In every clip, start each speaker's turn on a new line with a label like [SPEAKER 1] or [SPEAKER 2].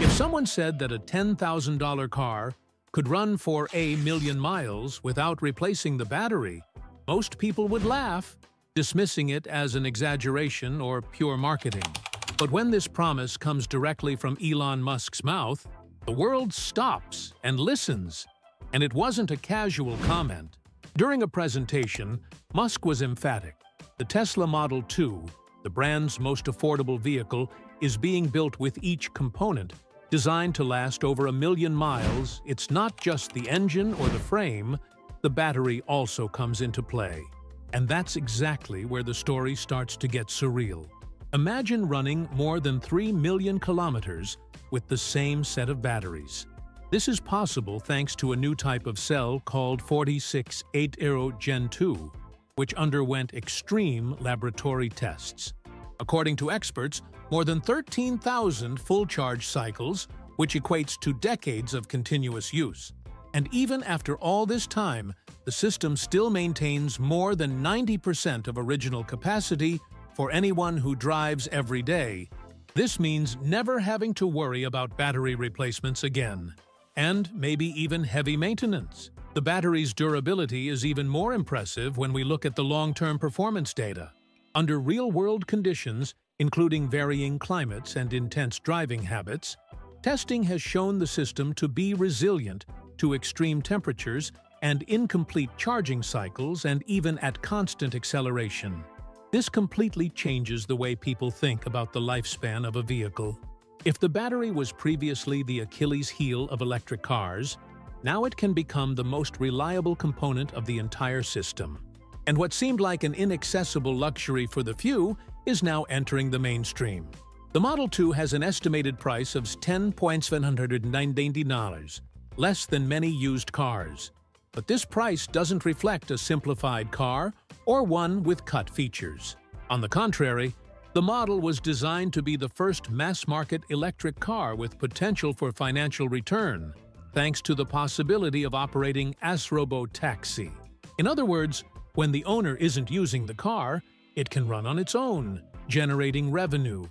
[SPEAKER 1] If someone said that a $10,000 car could run for a million miles without replacing the battery, most people would laugh, dismissing it as an exaggeration or pure marketing. But when this promise comes directly from Elon Musk's mouth, the world stops and listens. And it wasn't a casual comment. During a presentation, Musk was emphatic. The Tesla Model 2, the brand's most affordable vehicle, is being built with each component Designed to last over a million miles, it's not just the engine or the frame, the battery also comes into play. And that's exactly where the story starts to get surreal. Imagine running more than 3 million kilometers with the same set of batteries. This is possible thanks to a new type of cell called 4680 Gen 2, which underwent extreme laboratory tests. According to experts, more than 13,000 full charge cycles, which equates to decades of continuous use. And even after all this time, the system still maintains more than 90% of original capacity for anyone who drives every day. This means never having to worry about battery replacements again. And maybe even heavy maintenance. The battery's durability is even more impressive when we look at the long-term performance data. Under real-world conditions, including varying climates and intense driving habits, testing has shown the system to be resilient to extreme temperatures and incomplete charging cycles and even at constant acceleration. This completely changes the way people think about the lifespan of a vehicle. If the battery was previously the Achilles heel of electric cars, now it can become the most reliable component of the entire system. And what seemed like an inaccessible luxury for the few is now entering the mainstream. The Model 2 has an estimated price of $10,790, less than many used cars. But this price doesn't reflect a simplified car or one with cut features. On the contrary, the model was designed to be the first mass-market electric car with potential for financial return, thanks to the possibility of operating as robo-taxi. In other words, when the owner isn't using the car, it can run on its own, generating revenue.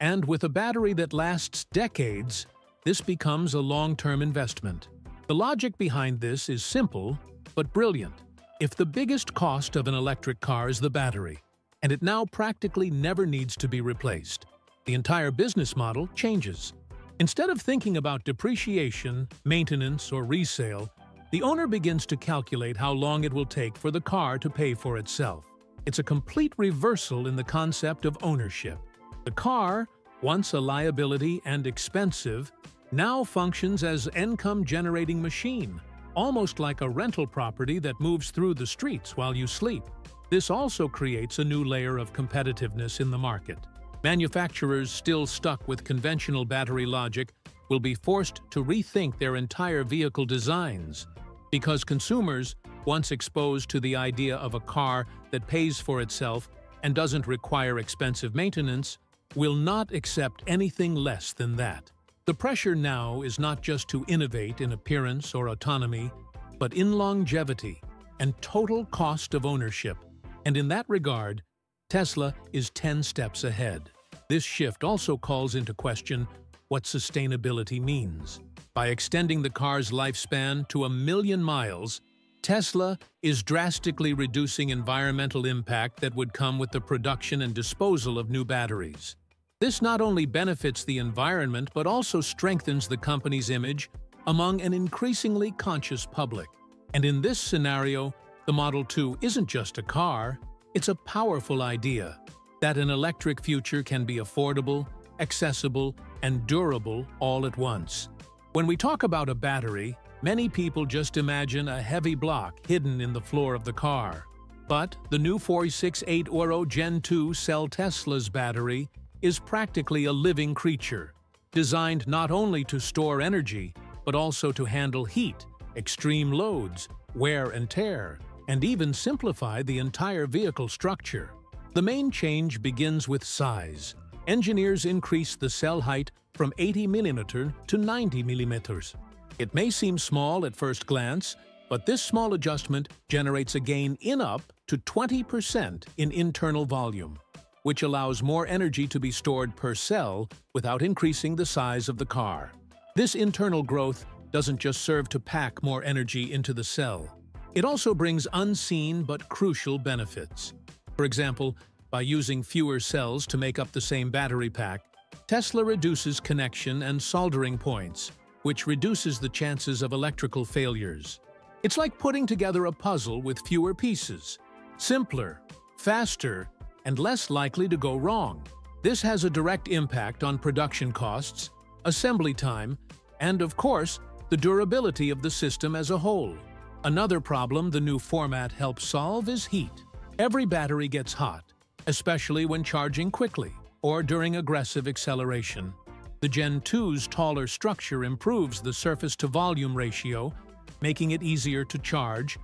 [SPEAKER 1] And with a battery that lasts decades, this becomes a long-term investment. The logic behind this is simple, but brilliant. If the biggest cost of an electric car is the battery, and it now practically never needs to be replaced, the entire business model changes. Instead of thinking about depreciation, maintenance, or resale, the owner begins to calculate how long it will take for the car to pay for itself. It's a complete reversal in the concept of ownership. The car, once a liability and expensive, now functions as income-generating machine, almost like a rental property that moves through the streets while you sleep. This also creates a new layer of competitiveness in the market. Manufacturers still stuck with conventional battery logic will be forced to rethink their entire vehicle designs, because consumers once exposed to the idea of a car that pays for itself and doesn't require expensive maintenance, will not accept anything less than that. The pressure now is not just to innovate in appearance or autonomy, but in longevity and total cost of ownership. And in that regard, Tesla is 10 steps ahead. This shift also calls into question what sustainability means. By extending the car's lifespan to a million miles, Tesla is drastically reducing environmental impact that would come with the production and disposal of new batteries. This not only benefits the environment but also strengthens the company's image among an increasingly conscious public. And in this scenario, the Model 2 isn't just a car, it's a powerful idea that an electric future can be affordable, accessible, and durable all at once. When we talk about a battery, Many people just imagine a heavy block hidden in the floor of the car. But the new 46880 Gen 2 cell Tesla's battery is practically a living creature, designed not only to store energy, but also to handle heat, extreme loads, wear and tear, and even simplify the entire vehicle structure. The main change begins with size. Engineers increase the cell height from 80 mm to 90 mm, it may seem small at first glance, but this small adjustment generates a gain in up to 20% in internal volume. which allows more energy to be stored per cell without increasing the size of the car. This internal growth doesn't just serve to pack more energy into the cell. It also brings unseen but crucial benefits. For example, by using fewer cells to make up the same battery pack, Tesla reduces connection and soldering points, which reduces the chances of electrical failures. It's like putting together a puzzle with fewer pieces, simpler, faster, and less likely to go wrong. This has a direct impact on production costs, assembly time, and of course, the durability of the system as a whole. Another problem the new format helps solve is heat. Every battery gets hot, especially when charging quickly or during aggressive acceleration. The Gen 2's taller structure improves the surface-to-volume ratio, making it easier to charge.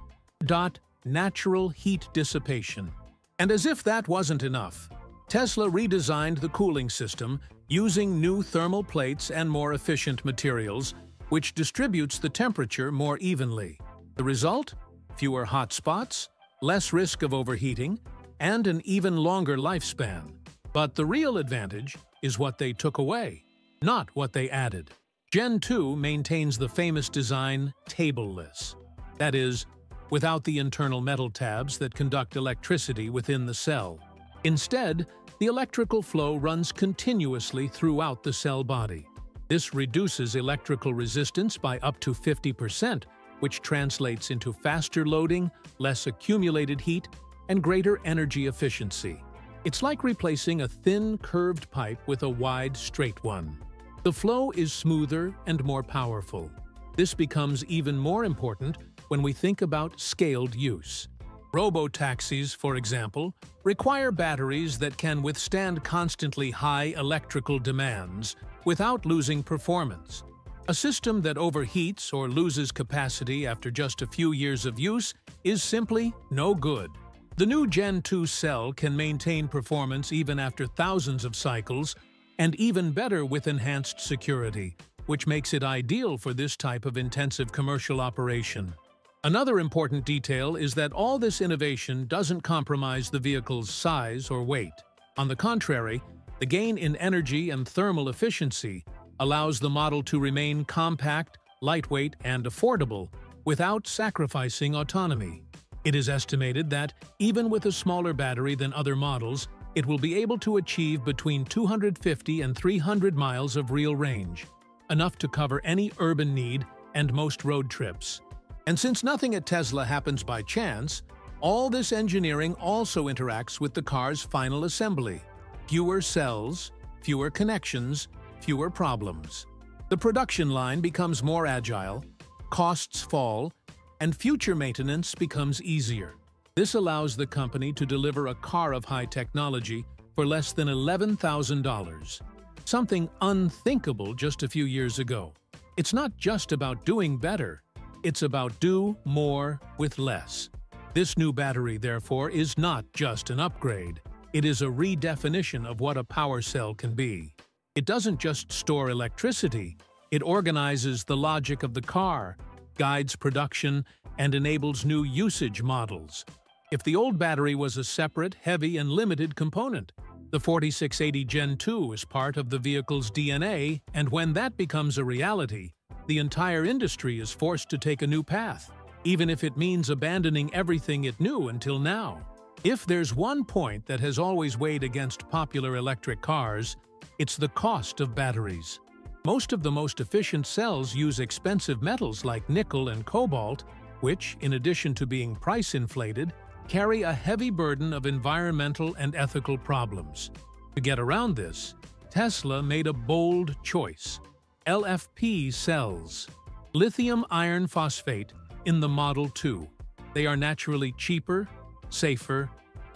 [SPEAKER 1] Dot natural heat dissipation. And as if that wasn't enough, Tesla redesigned the cooling system using new thermal plates and more efficient materials, which distributes the temperature more evenly. The result? Fewer hot spots, less risk of overheating, and an even longer lifespan. But the real advantage is what they took away, not what they added. Gen 2 maintains the famous design tableless. That is, without the internal metal tabs that conduct electricity within the cell. Instead, the electrical flow runs continuously throughout the cell body. This reduces electrical resistance by up to 50%, which translates into faster loading, less accumulated heat, and greater energy efficiency. It's like replacing a thin, curved pipe with a wide, straight one. The flow is smoother and more powerful. This becomes even more important when we think about scaled use. Robo-taxis, for example, require batteries that can withstand constantly high electrical demands without losing performance. A system that overheats or loses capacity after just a few years of use is simply no good. The new Gen 2 cell can maintain performance even after thousands of cycles, and even better with enhanced security, which makes it ideal for this type of intensive commercial operation. Another important detail is that all this innovation doesn't compromise the vehicle's size or weight. On the contrary, the gain in energy and thermal efficiency allows the model to remain compact, lightweight, and affordable without sacrificing autonomy. It is estimated that, even with a smaller battery than other models, it will be able to achieve between 250 and 300 miles of real range, enough to cover any urban need and most road trips. And since nothing at Tesla happens by chance, all this engineering also interacts with the car's final assembly. Fewer cells, fewer connections, fewer problems. The production line becomes more agile, costs fall, and future maintenance becomes easier. This allows the company to deliver a car of high technology for less than $11,000, something unthinkable just a few years ago. It's not just about doing better, it's about do more with less. This new battery, therefore, is not just an upgrade. It is a redefinition of what a power cell can be. It doesn't just store electricity, it organizes the logic of the car, guides production, and enables new usage models. If the old battery was a separate, heavy, and limited component, the 4680 Gen 2 is part of the vehicle's DNA, and when that becomes a reality, the entire industry is forced to take a new path, even if it means abandoning everything it knew until now. If there's one point that has always weighed against popular electric cars, it's the cost of batteries. Most of the most efficient cells use expensive metals like nickel and cobalt, which, in addition to being price-inflated, carry a heavy burden of environmental and ethical problems. To get around this, Tesla made a bold choice. LFP cells, lithium iron phosphate, in the Model 2. They are naturally cheaper, safer,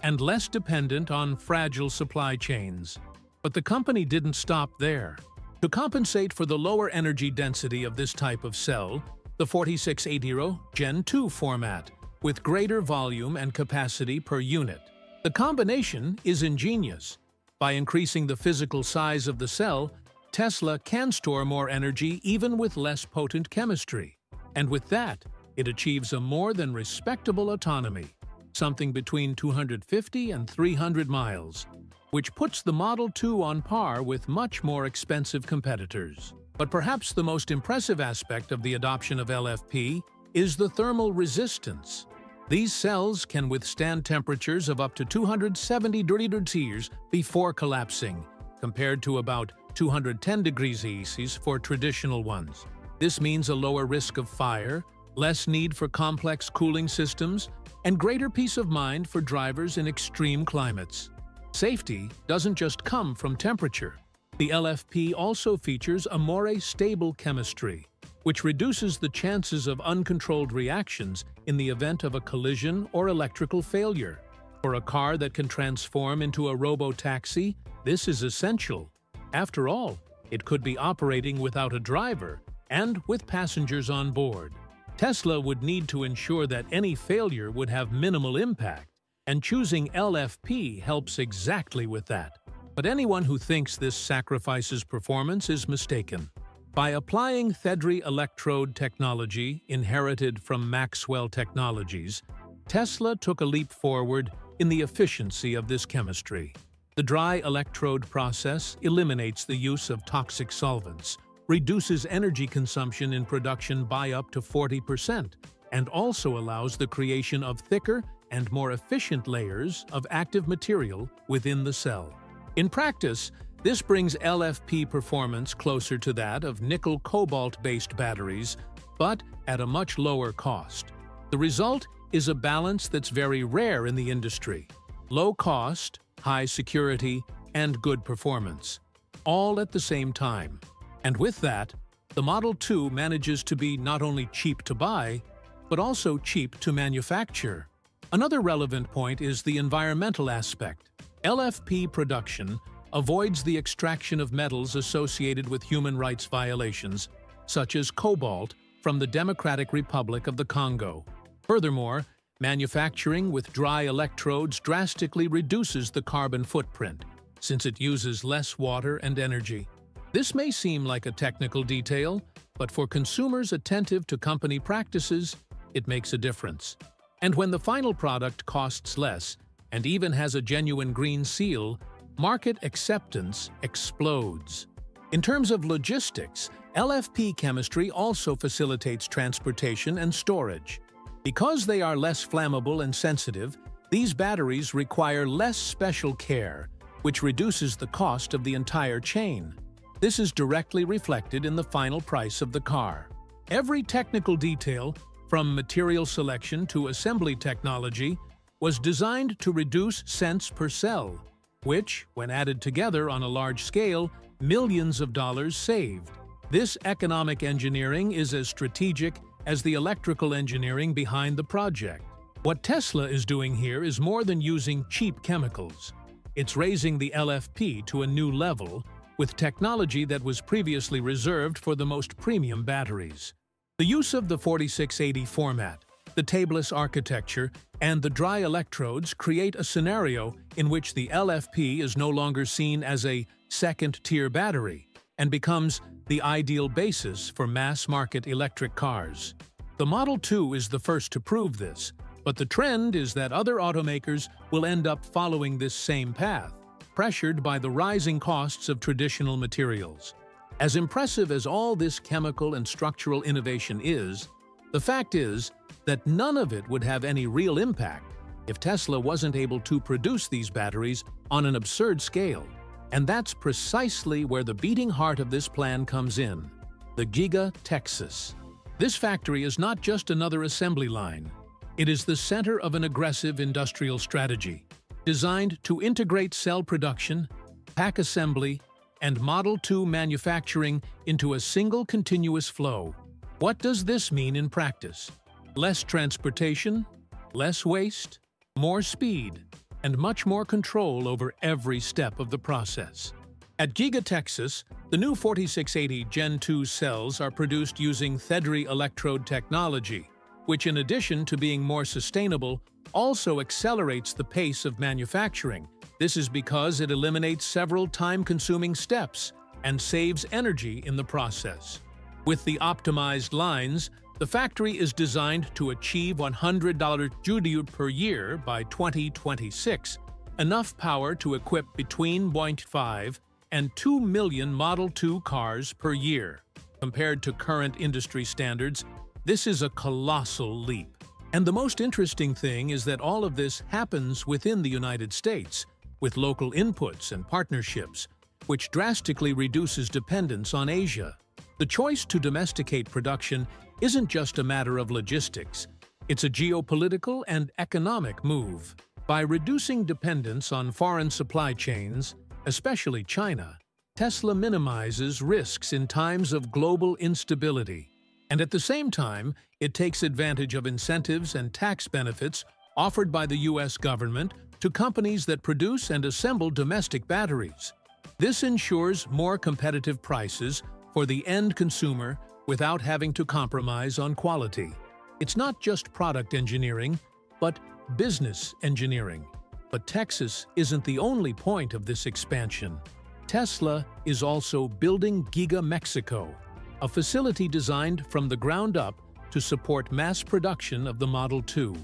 [SPEAKER 1] and less dependent on fragile supply chains. But the company didn't stop there. To compensate for the lower energy density of this type of cell, the 4680 Gen 2 format, with greater volume and capacity per unit. The combination is ingenious. By increasing the physical size of the cell, Tesla can store more energy even with less potent chemistry. And with that, it achieves a more than respectable autonomy, something between 250 and 300 miles. which puts the Model 2 on par with much more expensive competitors. But perhaps the most impressive aspect of the adoption of LFP is the thermal resistance. These cells can withstand temperatures of up to 270 degrees before collapsing, compared to about 210 degrees Celsius for traditional ones. This means a lower risk of fire, less need for complex cooling systems, and greater peace of mind for drivers in extreme climates. Safety doesn't just come from temperature. The LFP also features a more stable chemistry, which reduces the chances of uncontrolled reactions in the event of a collision or electrical failure. For a car that can transform into a robo-taxi, this is essential. After all, it could be operating without a driver and with passengers on board. Tesla would need to ensure that any failure would have minimal impact, and choosing LFP helps exactly with that. But anyone who thinks this sacrifices performance is mistaken. By applying the dry electrode technology inherited from Maxwell Technologies, Tesla took a leap forward in the efficiency of this chemistry. The dry electrode process eliminates the use of toxic solvents, reduces energy consumption in production by up to 40%, and also allows the creation of thicker and more efficient layers of active material within the cell. In practice, this brings LFP performance closer to that of nickel-cobalt-based batteries, but at a much lower cost. The result is a balance that's very rare in the industry. Low cost, high security, and good performance, all at the same time. And with that, the Model 2 manages to be not only cheap to buy, but also cheap to manufacture. Another relevant point is the environmental aspect. LFP production avoids the extraction of metals associated with human rights violations, such as cobalt, from the Democratic Republic of the Congo. Furthermore, manufacturing with dry electrodes drastically reduces the carbon footprint, since it uses less water and energy. This may seem like a technical detail, but for consumers attentive to company practices, it makes a difference. And when the final product costs less, and even has a genuine green seal, market acceptance explodes. In terms of logistics, LFP chemistry also facilitates transportation and storage. Because they are less flammable and sensitive, these batteries require less special care, which reduces the cost of the entire chain. This is directly reflected in the final price of the car. Every technical detail, from material selection to assembly technology, was designed to reduce cents per cell, which, when added together on a large scale, millions of dollars saved. This economic engineering is as strategic as the electrical engineering behind the project. What Tesla is doing here is more than using cheap chemicals. It's raising the LFP to a new level with technology that was previously reserved for the most premium batteries. The use of the 4680 format the tableless architecture, and the dry electrodes create a scenario in which the LFP is no longer seen as a second-tier battery and becomes the ideal basis for mass-market electric cars. The Model 2 is the first to prove this, but the trend is that other automakers will end up following this same path, pressured by the rising costs of traditional materials. As impressive as all this chemical and structural innovation is, the fact is that none of it would have any real impact if Tesla wasn't able to produce these batteries on an absurd scale. And that's precisely where the beating heart of this plan comes in, the Giga Texas. This factory is not just another assembly line. It is the center of an aggressive industrial strategy, designed to integrate cell production, pack assembly, and Model 2 manufacturing into a single continuous flow. What does this mean in practice? Less transportation, less waste, more speed, and much more control over every step of the process. At Giga Texas, the new 4680 Gen 2 cells are produced using the dry electrode technology, which in addition to being more sustainable, also accelerates the pace of manufacturing. This is because it eliminates several time-consuming steps and saves energy in the process. With the optimized lines, the factory is designed to achieve $100 GDUT per year by 2026, enough power to equip between 0.5 and 2 million Model 2 cars per year. Compared to current industry standards, this is a colossal leap. And the most interesting thing is that all of this happens within the United States, with local inputs and partnerships, which drastically reduces dependence on Asia. The choice to domesticate production isn't just a matter of logistics, it's a geopolitical and economic move. By reducing dependence on foreign supply chains, especially China, Tesla minimizes risks in times of global instability. And at the same time, it takes advantage of incentives and tax benefits offered by the U.S. government to companies that produce and assemble domestic batteries. This ensures more competitive prices for the end consumer without having to compromise on quality. It's not just product engineering, but business engineering. But Texas isn't the only point of this expansion. Tesla is also building Giga Mexico, a facility designed from the ground up to support mass production of the Model 2.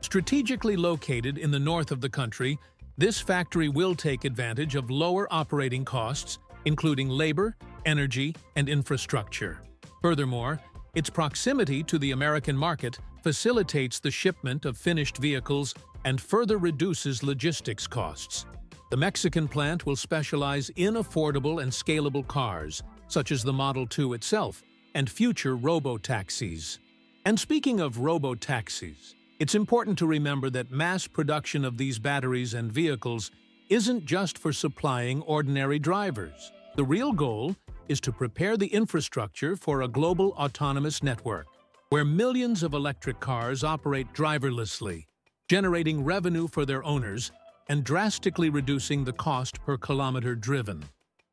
[SPEAKER 1] Strategically located in the north of the country, this factory will take advantage of lower operating costs, including labor, energy, and infrastructure. Furthermore, its proximity to the American market facilitates the shipment of finished vehicles and further reduces logistics costs. The Mexican plant will specialize in affordable and scalable cars, such as the Model 2 itself, and future robo-taxis. And speaking of robo-taxis, it's important to remember that mass production of these batteries and vehicles isn't just for supplying ordinary drivers. The real goal is to prepare the infrastructure for a global autonomous network, where millions of electric cars operate driverlessly, generating revenue for their owners and drastically reducing the cost per kilometer driven.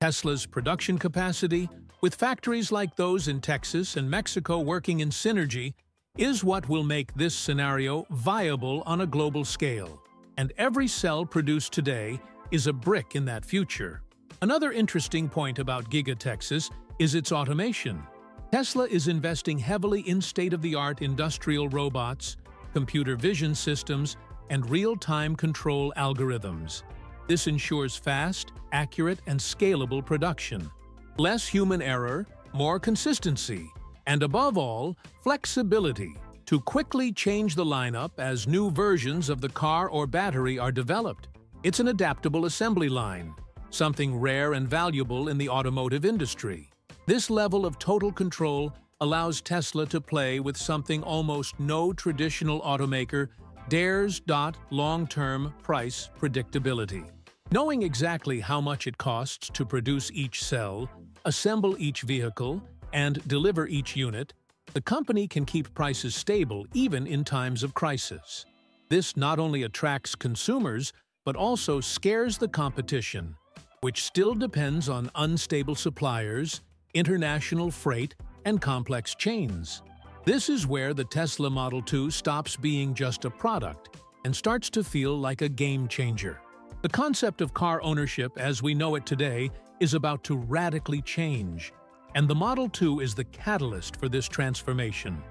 [SPEAKER 1] Tesla's production capacity, with factories like those in Texas and Mexico working in synergy, is what will make this scenario viable on a global scale. And every cell produced today is a brick in that future. Another interesting point about Giga Texas is its automation. Tesla is investing heavily in state-of-the-art industrial robots, computer vision systems, and real-time control algorithms. This ensures fast, accurate, and scalable production. Less human error, more consistency, and above all, flexibility to quickly change the lineup as new versions of the car or battery are developed. It's an adaptable assembly line, something rare and valuable in the automotive industry. This level of total control allows Tesla to play with something almost no traditional automaker dares dot long-term price predictability. Knowing exactly how much it costs to produce each cell, assemble each vehicle, and deliver each unit, the company can keep prices stable even in times of crisis. This not only attracts consumers, but also scares the competition, which still depends on unstable suppliers, international freight, and complex chains. This is where the Tesla Model 2 stops being just a product and starts to feel like a game changer. The concept of car ownership as we know it today is about to radically change, and the Model 2 is the catalyst for this transformation.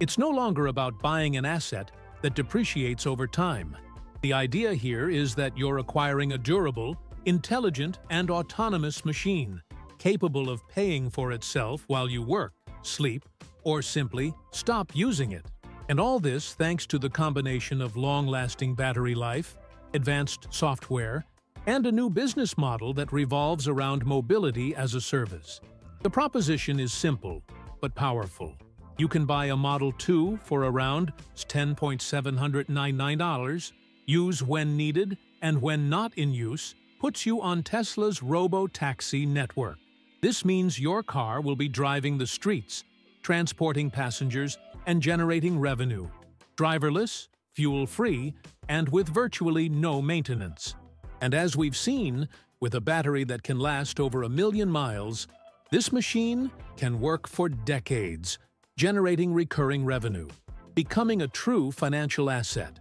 [SPEAKER 1] It's no longer about buying an asset that depreciates over time. The idea here is that you're acquiring a durable, intelligent, and autonomous machine capable of paying for itself while you work, sleep, or simply stop using it. And all this thanks to the combination of long-lasting battery life, advanced software, and a new business model that revolves around mobility as a service. The proposition is simple, but powerful. You can buy a Model 2 for around $10.799, use when needed, and when not in use, puts you on Tesla's Robo-Taxi network. This means your car will be driving the streets, transporting passengers, and generating revenue. Driverless, fuel-free, and with virtually no maintenance. And as we've seen, with a battery that can last over a million miles, this machine can work for decades, generating recurring revenue, becoming a true financial asset.